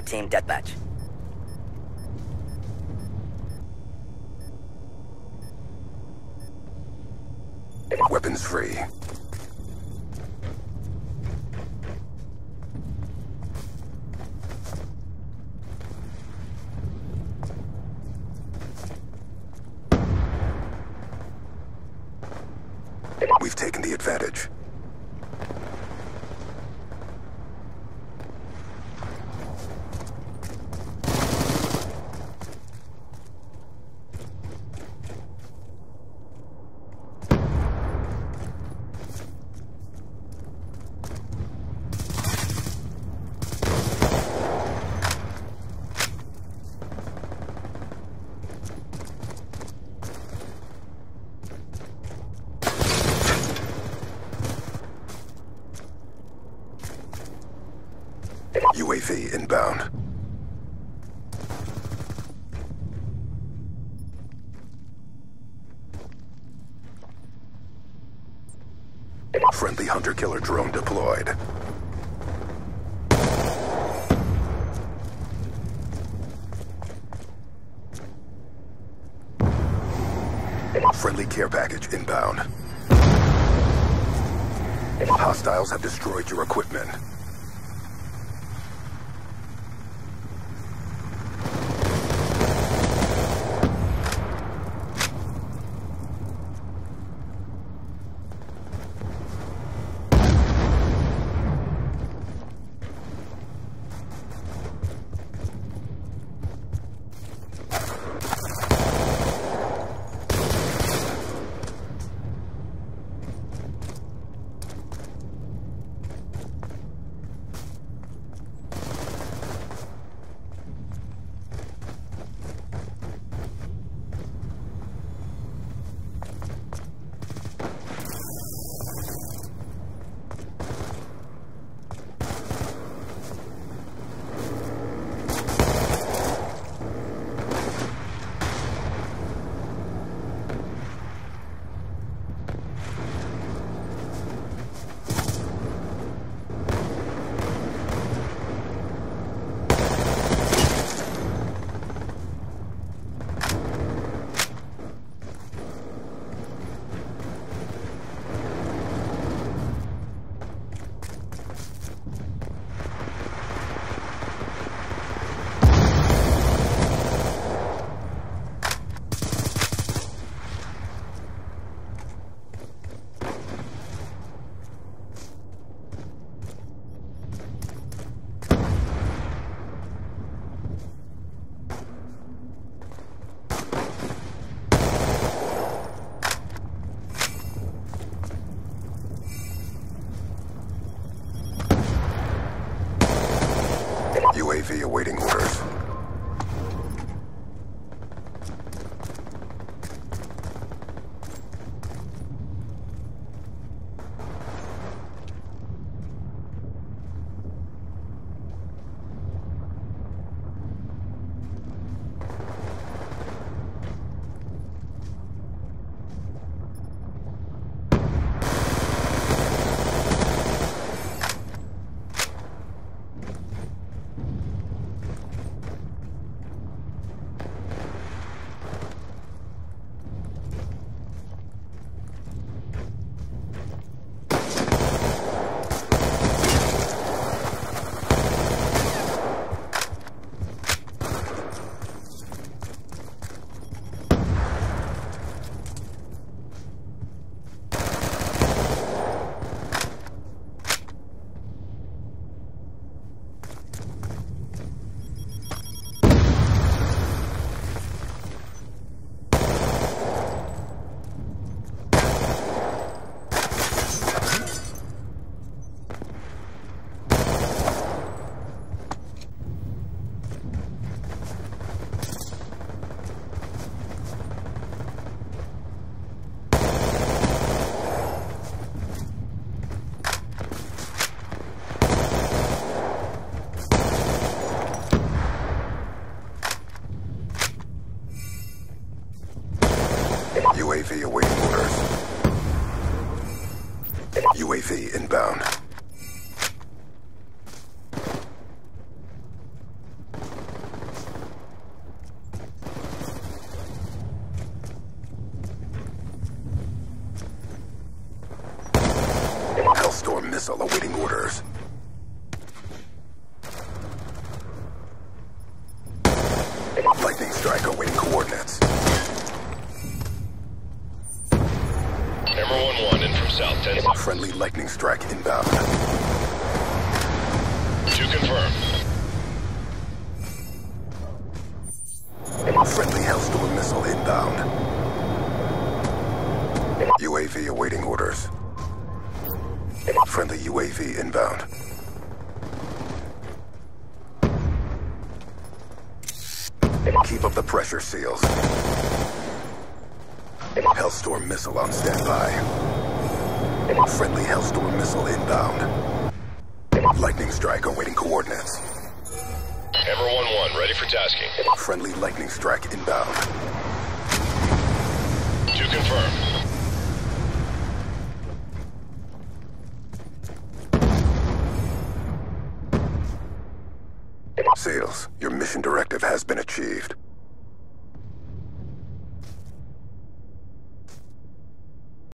team deathmatch. Weapons free. We've taken the advantage. UAV inbound. Friendly hunter-killer drone deployed. Friendly care package inbound. Hostiles have destroyed your equipment. UAV awaiting orders. UAV inbound. Hellstorm missile awaiting orders. Hammer 1-1 in from south, 10. Friendly lightning strike inbound. To confirm. Friendly Hellstorm missile inbound. UAV awaiting orders. Friendly UAV inbound. Keep up the pressure seals. Hellstorm missile on standby. Friendly Hellstorm missile inbound. Lightning strike awaiting coordinates. Hammer 1-1 ready for tasking. Friendly lightning strike inbound. To confirm. Your mission directive has been achieved.